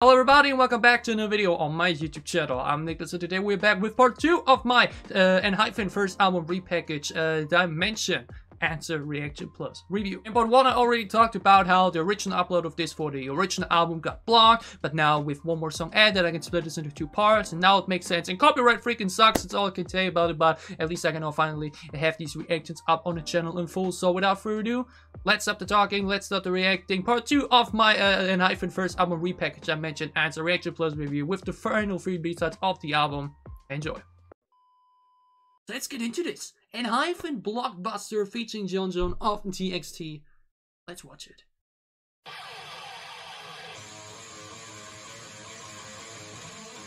Hello everybody and welcome back to another video on my YouTube channel. I'm Niclas and today we're back with part 2 of my uh, ENHYPEN first album repackage uh, Dimension Answer Reaction Plus review. In part 1 I already talked about how the original upload of this for the original album got blocked, but now with one more song added I can split this into two parts and now it makes sense. And copyright freaking sucks, that's all I can say about it, but at least I can now finally have these reactions up on the channel in full. So without further ado, let's stop the talking, let's start the reacting. Part 2 of my uh, ENHYPEN first album repackage Dimension Answer Reaction Plus review with the final three B-sides of the album. Enjoy. Let's get into this and hyphen blockbuster featuring Yeonjun off TXT. Let's watch it.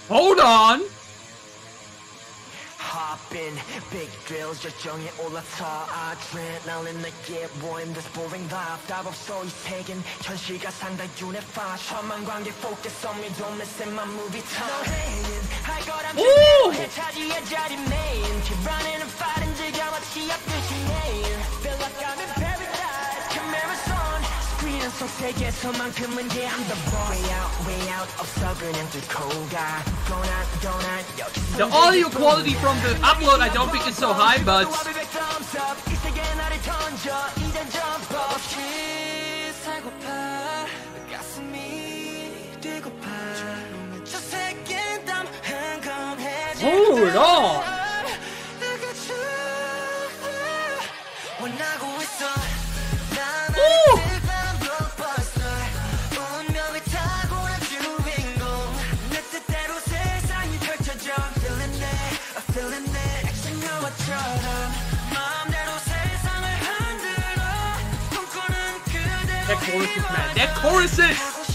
Hold on! hopping Big drills, just showing it all 다 Adrenaline this boring vibe 답 없어 이 세긴 현실과 상당 unify 천만 focus on me don't miss in my movie time. 너 해인 할 거란 준비해 차지해 자리 메인 keep running and 지가 마치 앞끝이 내일 feel like I'm in paradise cameras on screen 속 세계에서만큼은 yeah I'm the boss way out way out 없어 그냥 뚫고 가 Don't out don't out 여기서 The audio quality from the upload I don't think is so high, but hold on! Is mad.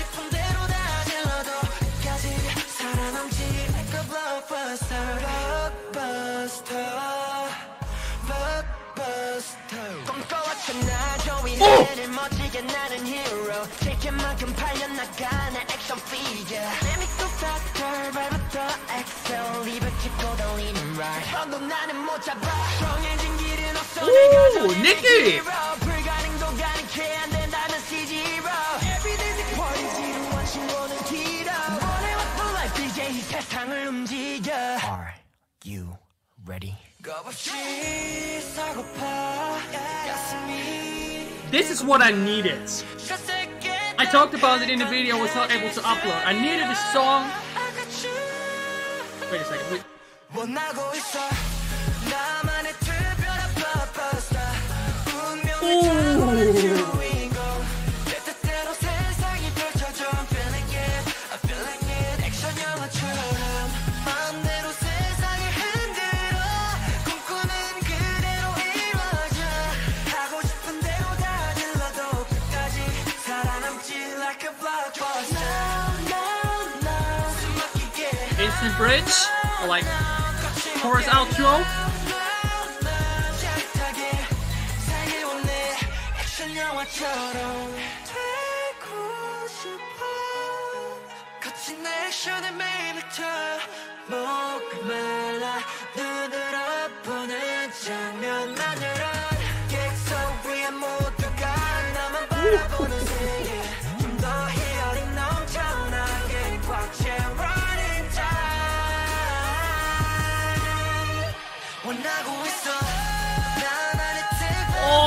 That This is what I needed. I talked about it in the video I was not able to upload. I needed a song. Wait a second. Wait. Ooh. Bridge. Or like chorus outro.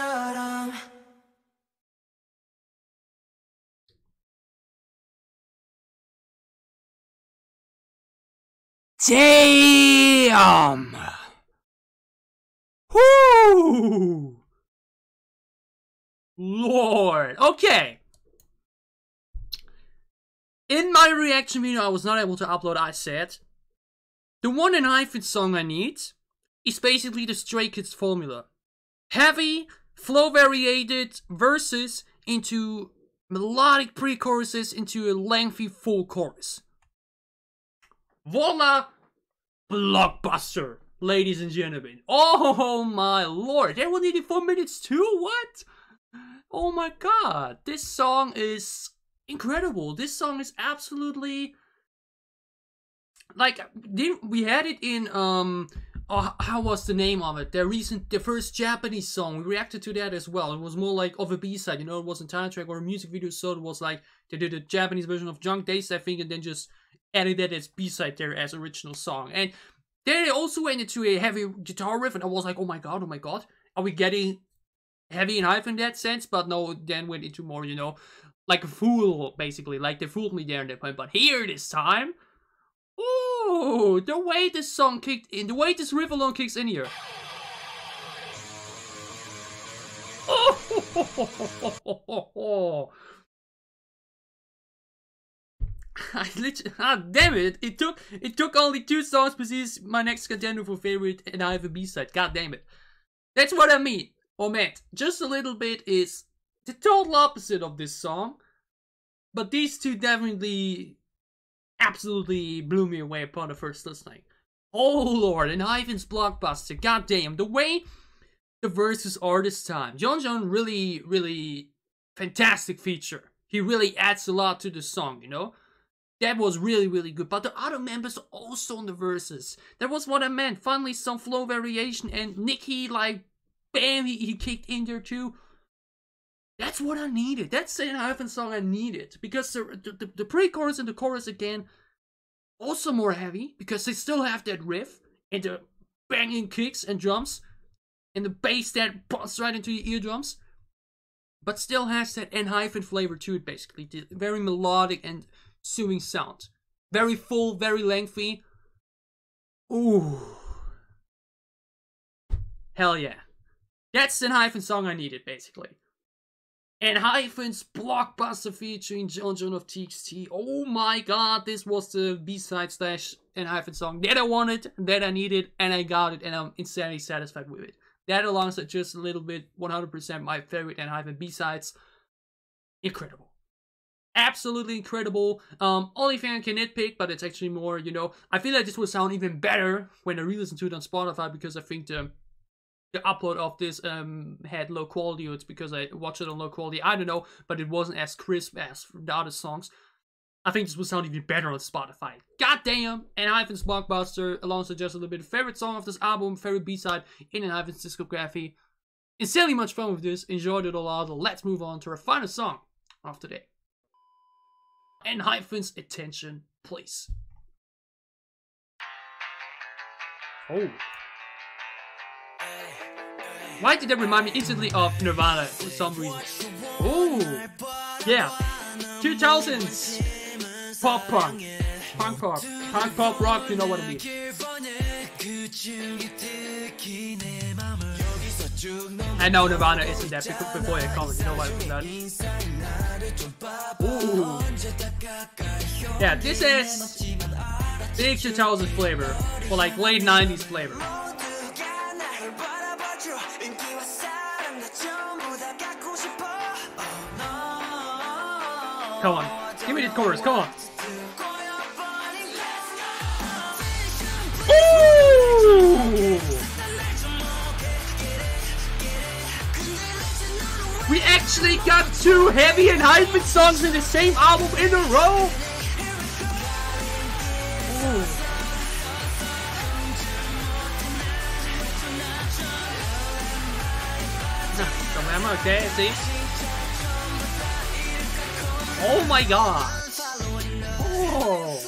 Studio. 처럼 Damn! Whoo! Lord. Okay. In my reaction video I was not able to upload, I said, the one ENHYPEN song I need is basically the Stray Kids formula. Heavy, flow variated verses into melodic pre-choruses into a lengthy full chorus. Voila! Blockbuster, ladies and gentlemen. Oh my lord, that one needed four minutes too? What? Oh my god, this song is incredible. This song is absolutely like didn't we had it in um oh, how was the name of it? The recent, the first Japanese song. We reacted to that as well. It was more like of a B side, you know. It wasn't title track or a music video, so it was like they did a Japanese version of Drunk-Dazed, I think, and then just added that as B side there as original song. And then it also went into a heavy guitar riff, and I was like, oh my god, oh my god, are we getting heavy and hype in that sense? But no, then went into more, you know, like a fool, basically. Like they fooled me there in that point. But here this time. Ooh, the way this song kicked in, the way this riff alone kicks in here. Oh, I literally, ah, damn it! It took it took only two songs to see my next contender for favorite, and I have a B side. God damn it! That's what I mean. Or meant just a little bit is the total opposite of this song, but these two definitely absolutely blew me away upon the first listening. Oh lord, ENHYPEN's blockbuster. God damn, the way the verses are this time. Yeonjun really, really fantastic feature. He really adds a lot to the song, you know? That was really, really good. But the other members also on the verses. That was what I meant. Finally, some flow variation. And Ni-ki, like, bam, he, he kicked in there too. That's what I needed. That's ENHYPEN song I needed. Because the, the, the pre-chorus and the chorus again, also more heavy. Because they still have that riff. And the banging kicks and drums. And the bass that busts right into your eardrums. But still has that ENHYPEN flavor to it, basically. The very melodic and soothing sound. Very full, very lengthy. Ooh. Hell yeah. That's the Hyphen song I needed, basically. ENHYPEN's blockbuster featuring Yeonjun of TXT. Oh my god, this was the B-side slash ENHYPEN song that I wanted, that I needed, and I got it, and I'm insanely satisfied with it. That alongside just a little bit, 100% my favorite ENHYPEN B-sides. Incredible absolutely incredible. Um, only I can nitpick, but it's actually more, you know, I feel like this would sound even better when I re-listen to it on Spotify because I think the the upload of this um had low quality or it's because I watched it on low quality. I don't know, but it wasn't as crisp as the other songs. I think this would sound even better on Spotify. God damn! ENHYPEN's Blockbuster alongside just a little bit favorite song of this album, favorite B-side in ENHYPEN's discography. Insanely much fun with this, enjoyed it a lot. Let's move on to our final song of today ENHYPEN's attention, please. Oh. Why did that remind me instantly of Nirvana for some reason? Oh, yeah. 2000s pop punk. Punk pop. Punk pop rock, you know what I mean. I know Nirvana isn't that before I comment, you know what I mean? Ooh. Yeah, this is big 2000s flavor, for like late 90s flavor. Come on, give me the chorus, come on. We actually got two heavy ENHYPEN songs in the same album in a row. Ooh. Okay, see? Oh my god! Oh!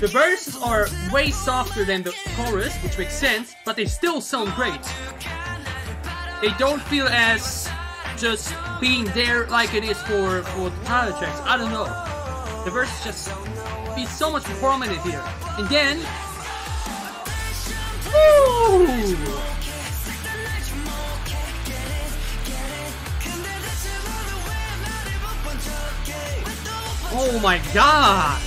The verses are way softer than the chorus, which makes sense, but they still sound great. They don't feel as just being there like it is for, for the title tracks. I don't know. The verses just be so much more prominent here. And then... Oh my god!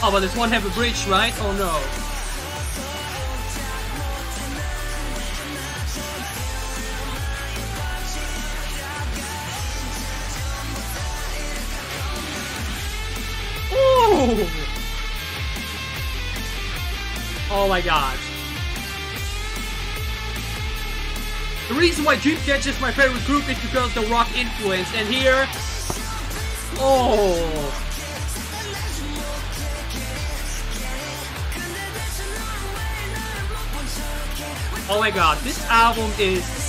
Oh, but this one have a bridge, right? Oh no. Oh my god. The reason why Dreamcatcher is my favorite group is because the rock influence, and here Oh... Oh my god, this album is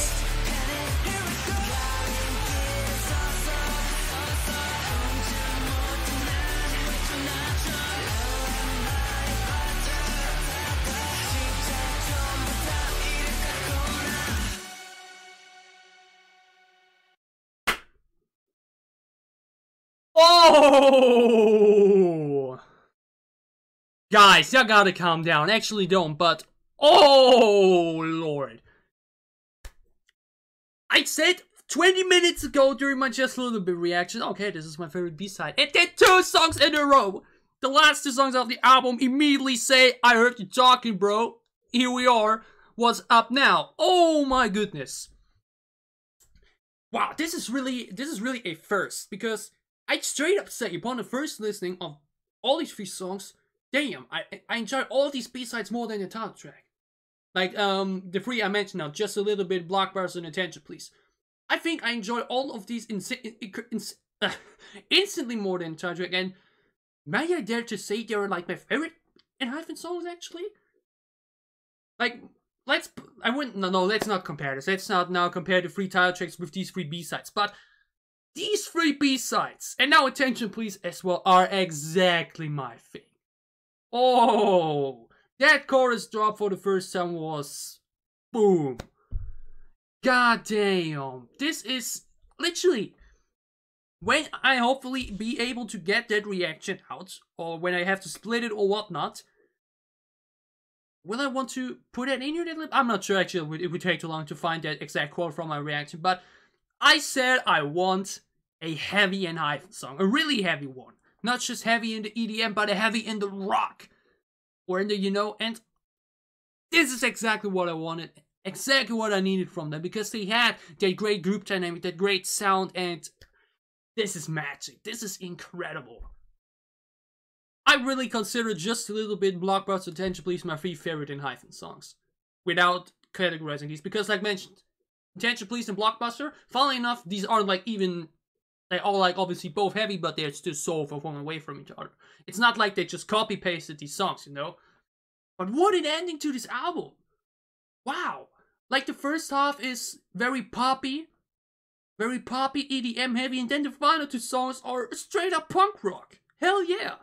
Oh! Guys, y'all gotta calm down. Actually, don't, but. Oh, Lord. I said 20 minutes ago during my just a little bit reaction, okay, this is my favorite B-side. And then two songs in a row. The last two songs of the album immediately say, I heard you talking, bro. Here we are. What's up now? Oh my goodness. Wow, this is really, this is really a first because I'd straight up say upon the first listening of all these three songs, damn, I I enjoy all these B-sides more than the title track. Like um the three I mentioned now, just a little bit, Blockbuster and Attention Please. I think I enjoy all of these in, in, in, uh, instantly more than the title track, and may I dare to say they're like my favorite ENHYPEN songs actually? Like let's I wouldn't no no let's not compare this. Let's not now compare the three title tracks with these three B-sides, but these three B-sides, and now attention please as well, are exactly my thing. Oh, that chorus drop for the first time was boom. God damn. This is literally when I hopefully be able to get that reaction out, or when I have to split it or whatnot, will I want to put it in your lip? I'm not sure actually, it would take too long to find that exact quote from my reaction, but I said I want a heavy ENHYPEN song, a really heavy one. Not just heavy in the EDM, but a heavy in the rock. Or in the, you know, and this is exactly what I wanted. Exactly what I needed from them. Because they had that great group dynamic, that great sound, and this is magic. This is incredible. I really consider just a little bit Blockbuster Attention Please my three favorite ENHYPEN songs. Without categorizing these. Because like mentioned, Please and Blockbuster, funnily enough, these aren't like even they all like obviously both heavy, but they're still so far away from each other. It's not like they just copy pasted these songs, you know. But what an ending to this album! Wow, like the first half is very poppy, very poppy EDM heavy, and then the final two songs are straight up punk rock. Hell yeah!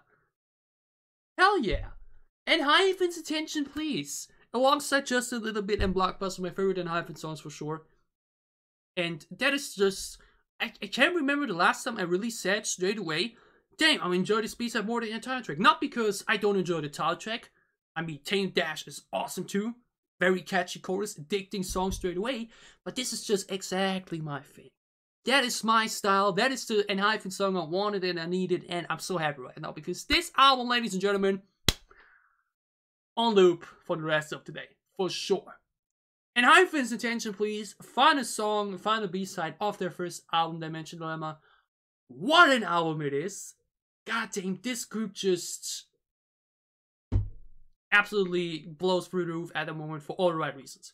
Hell yeah! ENHYPEN's attention, please. Alongside just a little bit and Blockbuster, my favorite hyphen songs for sure. And that is just I, I can't remember the last time I really said straight away, damn, I enjoy this piece more than the entire track. Not because I don't enjoy the title track. I mean, Tamed-Dashed is awesome too. Very catchy chorus, addicting song straight away. But this is just exactly my thing. That is my style. That is the ENHYPEN song I wanted and I needed. And I'm so happy right now because this album, ladies and gentlemen, on loop for the rest of the day. For sure. ENHYPEN's attention, please. Find a song, find a B-side of their first album, Dimension Dilemma. What an album it is! God damn, this group just absolutely blows through the roof at the moment for all the right reasons.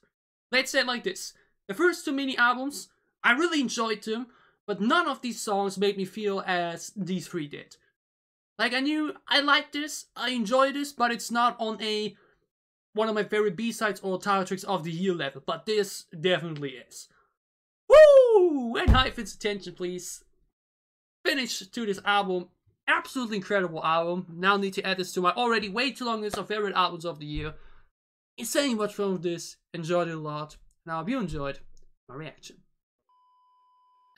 Let's say it like this. The first two mini albums, I really enjoyed them, but none of these songs made me feel as these three did. Like I knew I liked this, I enjoyed this, but it's not on a one of my favorite B-sides or title tracks of the year level, but this definitely is. Woo! And ENHYPEN's attention, please. Finish to this album. Absolutely incredible album. Now need to add this to my already way too long list of favorite albums of the year. Insanely much fun with this. Enjoyed it a lot. Now, I hope you enjoyed my reaction.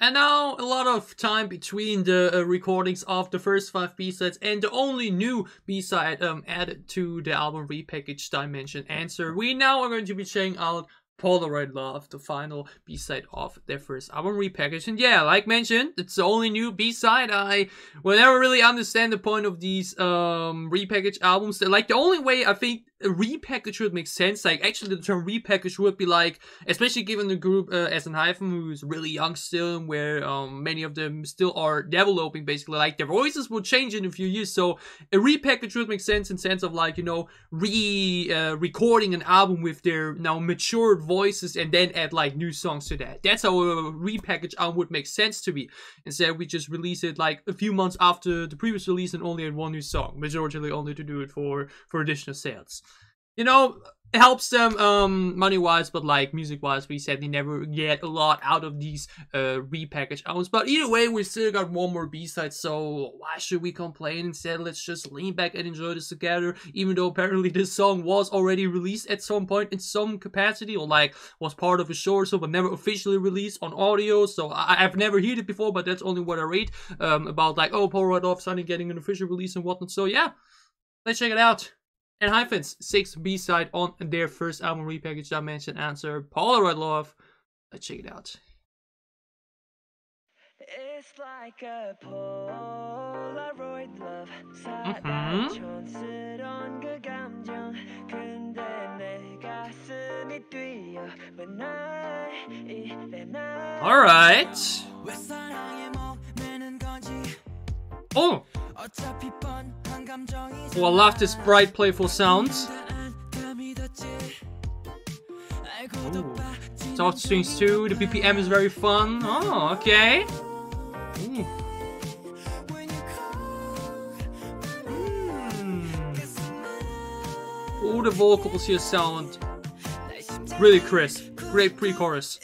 And now a lot of time between the uh, recordings of the first five B-sides and the only new B-side um, added to the album repackaged Dimension Answer. We now are going to be checking out Polaroid Love, the final B-side of their first album repackaged. And yeah, like mentioned, it's the only new B-side. I will never really understand the point of these um repackaged albums. Like the only way I think repackage would make sense. Like actually, the term repackage would be like, especially given the group uh, as ENHYPEN who's really young still, and where um many of them still are developing. Basically, like their voices will change in a few years. So a repackage would make sense in sense of like you know re uh, recording an album with their now matured voices and then add like new songs to that. That's how a repackage album would make sense to me. Instead, we just release it like a few months after the previous release and only had one new song, majority only to do it for for additional sales. You know, it helps them um money wise, but like music wise, we said they never get a lot out of these uh repackaged albums. But either way, we still got one more B side, so why should we complain? Instead, let's just lean back and enjoy this together. Even though apparently this song was already released at some point in some capacity, or like was part of a show or so, but never officially released on audio. So I- I've never heard it before, but that's only what I read um about like oh Paul Off suddenly getting an official release and whatnot. So yeah, let's check it out And Hyphens, sixth B side on their first album repackaged Dimension Answer, Polaroid Love. Let's check it out. It's like a Polaroid love Mhm. 사랑촌스러운 그 감정 근데 내 가슴이 뛰어 when I 이래 나 Alright. 왜 사랑에 목매는 건지 Oh, 어차피 뻔한 감정이 oh, I love this bright, playful sound. Ooh. Soft strings too. The BPM is very fun. Oh, okay. Ooh. Mm. Oh, the vocals here sound really crisp. Great pre-chorus.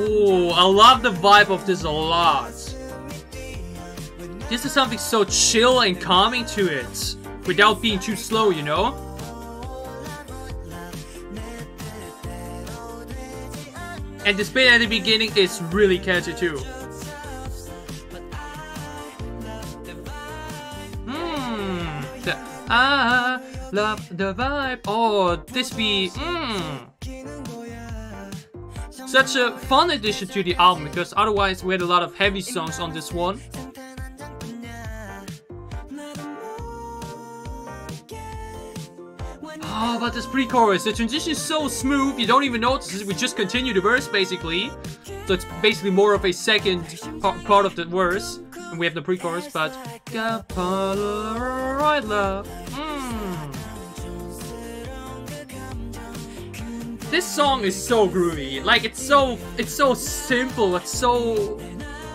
Ooh, I love the vibe of this a lot. This is something so chill and calming to it, without being too slow, you know? And the spin at the beginning is really catchy too. Hmm. I love the vibe. Oh, this be. Mmm. Such a fun addition to the album because otherwise we had a lot of heavy songs on this one. Oh, but this pre-chorus, the transition is so smooth, you don't even notice it. We just continue the verse basically. So it's basically more of a second part of the verse. And we have the pre-chorus, but got Polaroid love. This song is so groovy. Like it's so it's so simple, it's so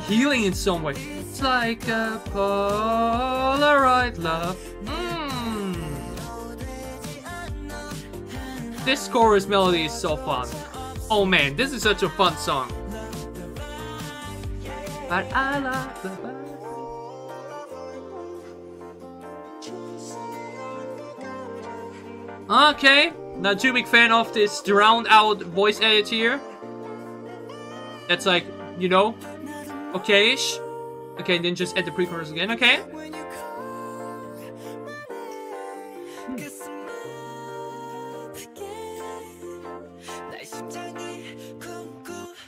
healing in some way. It's like a Polaroid love. Mm. This chorus melody is so fun. Oh man, this is such a fun song. But I love the. Okay, not too big fan of this drowned out voice edit here. That's like, you know, okay-ish. Okay, then just add the pre-chorus again, okay? Hmm.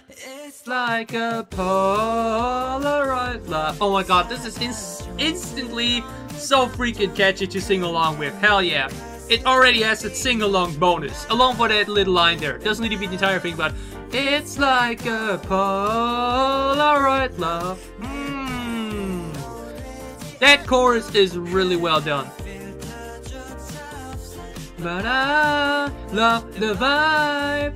It's like a Polaroid love. Oh my god, this is ins- instantly so freaking catchy to sing along with. Hell yeah. It already has a sing along bonus, along for that little line there. Doesn't need to be the entire thing, but it's like a Polaroid love. Mm. That chorus is really well done. But I love the vibe.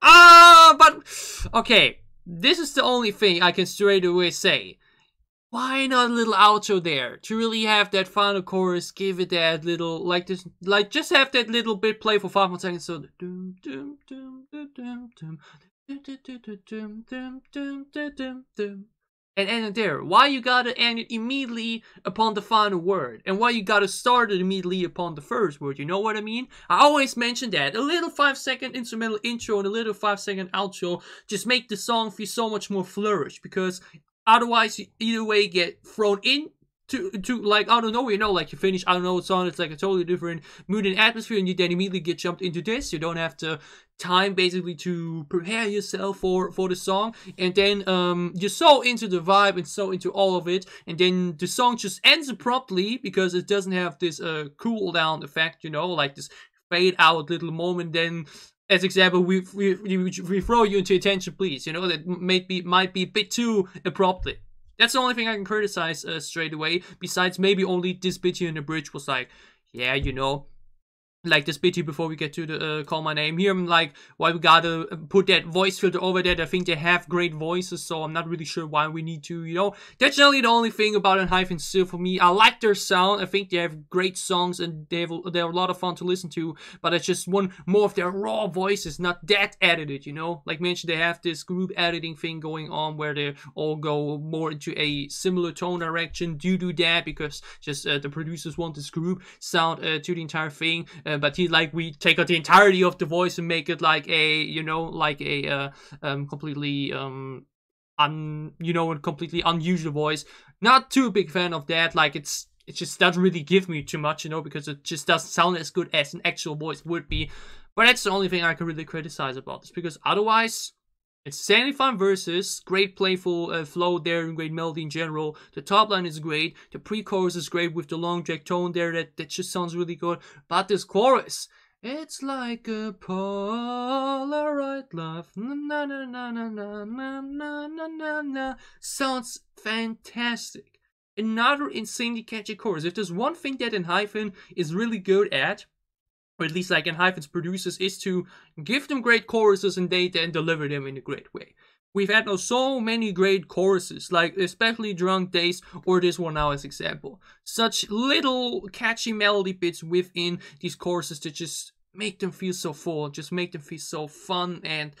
Ah, but okay. This is the only thing I can straight away say why not a little outro there to really have that final chorus give it that little like this like just have that little bit play for five more seconds so and end it there why you gotta end it immediately upon the final word and why you gotta start it immediately upon the first word you know what i mean i always mention that a little five second instrumental intro and a little five second outro just make the song feel so much more flourish because otherwise either way get thrown in to to like I don't know, you know, like you finish I don't know a song, it's like a totally different mood and atmosphere, and you then immediately get jumped into this. You don't have to time basically to prepare yourself for for the song, and then um you're so into the vibe and so into all of it, and then the song just ends abruptly because it doesn't have this uh cool down effect, you know, like this fade out little moment. Then as example, we, we we throw you into attention, please. You know that might be might be a bit too abruptly. That's the only thing I can criticize uh, straight away. Besides, maybe only this bit here in the bridge was like, yeah, you know, like this bit here before we get to the uh, call my name. Here i'm like why we gotta put that voice filter over there. I think they have great voices so i'm not really sure why we need to you know. That's generally the only thing about Enhypen still for me. I like their sound. I think they have great songs and they have they're a lot of fun to listen to but it's just one more of their raw voices not that edited you know. Like mentioned they have this group editing thing going on where they all go more into a similar tone direction due to that because just uh, the producers want this group sound uh, to the entire thing. Uh, but he like we take out the entirety of the voice and make it like a you know like a uh, um completely um un you know a completely unusual voice. Not too big fan of that like it's it just doesn't really give me too much you know because it just doesn't sound as good as an actual voice would be. But that's the only thing i can really criticize about this because otherwise it's insanely fun versus, great playful uh, flow there and great melody in general. The top line is great. The pre-chorus is great with the long jack tone there that, that just sounds really good. But this chorus, it's like a Polaroid love. Na na na na na na na na na na. Sounds fantastic. Another insanely catchy chorus. If there's one thing that Enhypen is really good at, or at least like ENHYPEN's producers, is to give them great choruses and data and deliver them in a great way. We've had so many great choruses, like especially Drunk-Dazed or this one now as example. Such little catchy melody bits within these choruses that just make them feel so full, just make them feel so fun and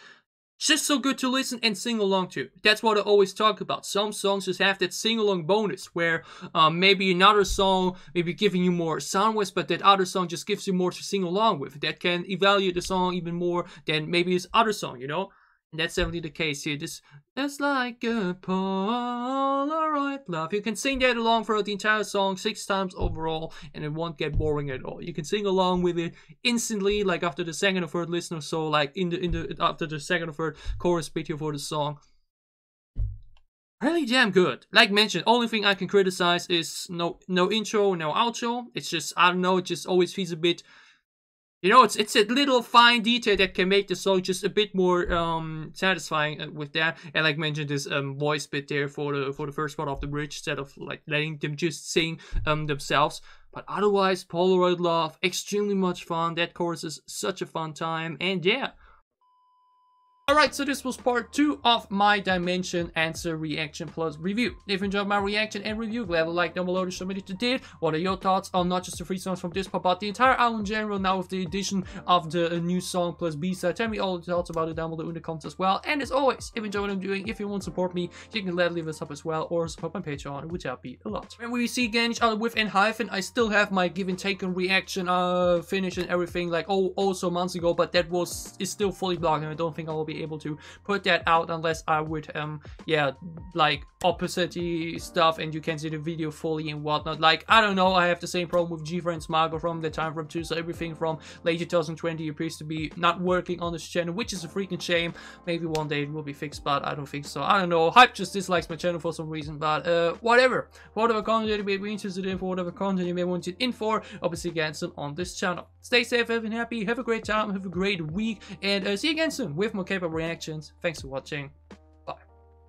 just so good to listen and sing along to. That's what I always talk about. Some songs just have that sing along bonus where um, maybe another song maybe giving you more sound wise, but that other song just gives you more to sing along with. That can evaluate the song even more than maybe this other song, you know? And that's definitely the case here. This it's like a Polaroid love. You can sing that along throughout the entire song six times overall, and it won't get boring at all. You can sing along with it instantly, like after the second or third listen or so, like in the in the after the second or third chorus here for the song. Really damn good. Like mentioned, only thing I can criticize is no no intro, no outro. It's just I don't know, it just always feels a bit you know, it's it's a little fine detail that can make the song just a bit more um satisfying uh, with that. And like mentioned, this um voice bit there for the for the first part of the bridge instead of like letting them just sing um themselves. But otherwise, Polaroid Love, extremely much fun. That chorus is such a fun time, and yeah. Alright, so this was part 2 of my Dimension Answer Reaction Plus review. If you enjoyed my reaction and review, a like down below to show me that you did. What are your thoughts on not just the three songs from this part, but the entire album in general, now with the addition of the new song plus B-side. Tell me all the thoughts about it down below in the comments as well. And as always, if you enjoy what I'm doing, if you want to support me, you can gladly leave a sub as well, or support my Patreon, which help me a lot. When we see again each other with Enhypen, I still have my Given-Taken and reaction uh, finish and everything like oh also months ago, but that was is still fully blocked and I don't think I will be able to put that out unless I would, um, yeah, like opposite stuff and you can see the video fully and whatnot. Like, I don't know, I have the same problem with GFriends MAGO from the time from 2, so everything from late 2020 appears to be not working on this channel, which is a freaking shame. Maybe one day it will be fixed, but I don't think so. I don't know, HYBE just dislikes my channel for some reason, but uh, whatever. Whatever content you may be interested in, for whatever content you may want it in for, obviously again soon on this channel. Stay safe, have been happy, have a great time, have a great week, and uh, see you again soon with more K-pop reactions. Thanks for watching.